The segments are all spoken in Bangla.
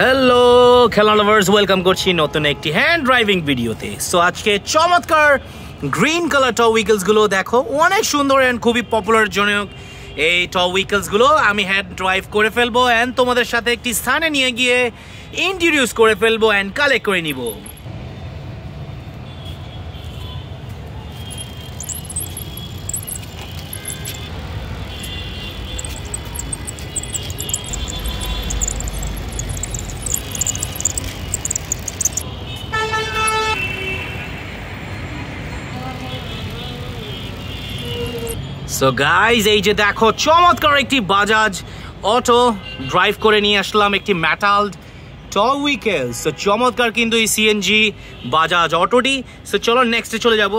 হ্যালো খেলা লাভার্স ওয়েলকাম করছি নতুন একটি হ্যান্ড ড্রাইভিং ভিডিওতে সো আজকে চমৎকার গ্রিন কালার টপ উইকেলসগুলো দেখো, অনেক সুন্দর অ্যান্ড খুবই পপুলার জনক এই টপ উইকেলসগুলো আমি হ্যান্ড ড্রাইভ করে ফেলব অ্যান্ড তোমাদের সাথে একটি স্থানে নিয়ে গিয়ে ইন্ট্রোডিউস করে ফেলব অ্যান্ড কালেক্ট করে নিব। সো গাইজ এই যে দেখো, চমৎকার একটি বাজাজ অটো ড্রাইভ করে নিয়ে আসলাম একটি ম্যাটাল্ড টপ উইকেল সো চমৎকার কিন্তু এই সিএনজি বাজাজ অটোটি। সো চলো নেক্সটে চলে যাব।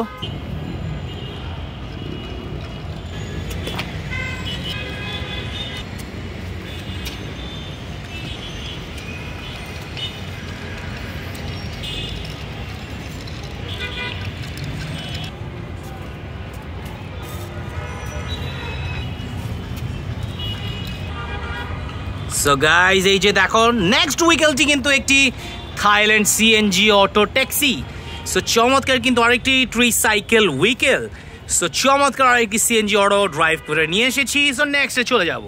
সো গাইজ এই যে দেখো নেক্সট উইকেলটি কিন্তু একটি Thailand CNG auto taxi so চমৎকার কিন্তু আরেকটি ট্রি সাইকেল উইকেল সো চমৎকার আরেকটি সিএনজি অটো ড্রাইভ করে নিয়ে এসেছি। সো নেক্সটে চলে যাব।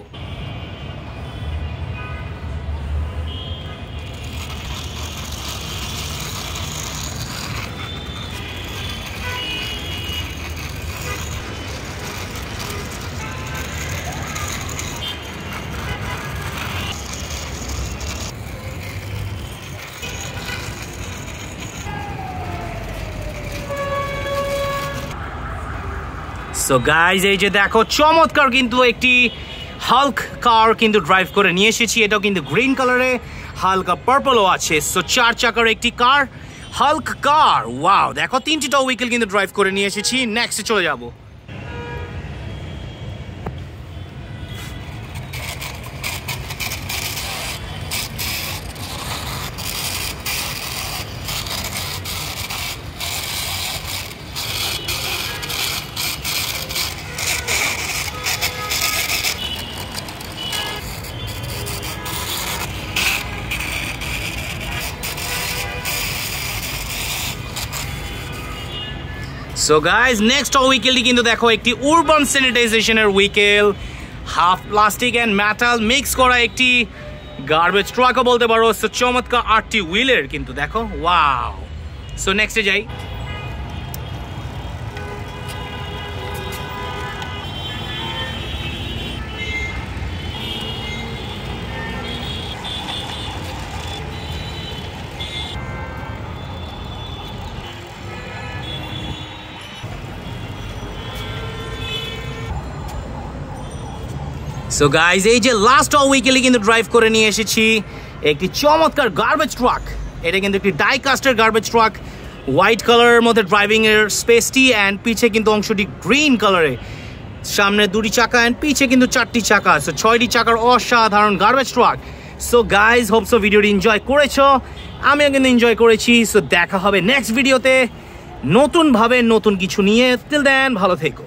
সো গাইজ এই যে দেখো, চমৎকার কিন্তু একটি হাল্ক কার কিন্তু ড্রাইভ করে নিয়ে এসেছি। এটাও কিন্তু গ্রিন কালারে হালকা পার্পলও আছে। সো চার চাকার একটি কার হাল্ক কার ওয়াও দেখো তিনটিটা উইকেল কিন্তু ড্রাইভ করে নিয়ে এসেছি। নেক্সটে চলে যাব। সো গাইজ নেক্সট উইকেলটি কিন্তু দেখো একটি urban স্যানিটাইজেশনের vehicle half plastic and metal mix করা একটি গার্বেজ ট্রাকও বলতে পারো। চমৎকার আটটি হুইলের কিন্তু দেখো। ওয়াও সো নেক্সটে যাই। সো গাইজ এই যে লাস্ট উইকেলে কিন্তু ড্রাইভ করে নিয়ে এসেছি একটি চমৎকার গার্বেজ ট্রাক এটা কিন্তু একটি ডাই কাস্টের গার্বেজ ট্রাক হোয়াইট কালারের মধ্যে ড্রাইভিং এর স্পেসটি অ্যান্ড পিছে কিন্তু অংশটি গ্রিন কালারে সামনে দুটি চাকা অ্যান্ড পিছে কিন্তু চারটি চাকা। সো ছয়টি চাকার অসাধারণ garbage truck so guys hope so ভিডিওটি এনজয় করেছ। আমিও কিন্তু এনজয় করেছি। সো দেখা হবে নেক্সট ভিডিওতে নতুনভাবে নতুন কিছু নিয়ে। তিল দেন ভালো থেকো।